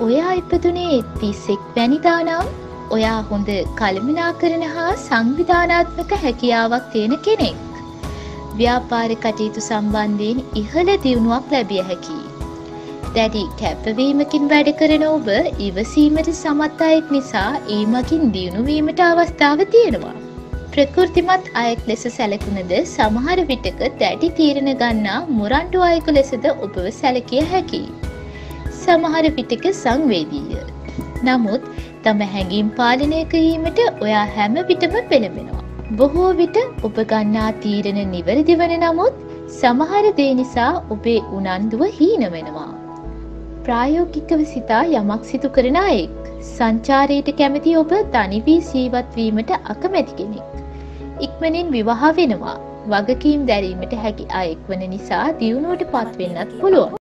ඔයා ඉපදුනේ තිස්සෙක් වැනිදානම් ඔයා හොඳ කළමනා කරන හා සංවිධානාත්මක හැකියාවක් තියෙන කෙනෙක්. ව්‍යාපාර කටයුතු සම්බන්ධයෙන් ඉහළ දියුණුවක් ලැබිය හැකි. දැඩි කැපවීමකින් වැඩ කරන ඔබ ඉවසීමට සමත් අයෙක් නිසා ඒ මගින් දියුණුවීමට අවස්ථාව තියෙනවා. ප්‍රකෘතිමත් අයෙක් ලෙස සැලකුණද සමහර විටක දැඩි තීරණ ගන්නා මුරන්ඩු අයකු ලෙසද ඔබව සැලකිය හැකි. සමහර විටක සංවේදීය. නමුත් තම හැඟීම් පාලනය කිරීමට ඔයා හැම විටම පෙළඹෙනවා. බොහෝ විට ඔබ ගන්නා තීරණ නිවැරදි වන නමුත් සමහර දේ නිසා ඔබේ උනන්දුව හීන වෙනවා. ප්‍රායෝගිකව සිතා යමක් සිදු කරන අයෙක්. සංචාරයට කැමති ඔබ තනිවී සීවත්වීමට අකමැති කෙනෙක්. ඉක්මනින් විවාහ වෙනවා. වගකීම් දැරීමට හැකි අයෙක් වන නිසා දියුණුවට පත්වෙන්නත් පුළුවන්.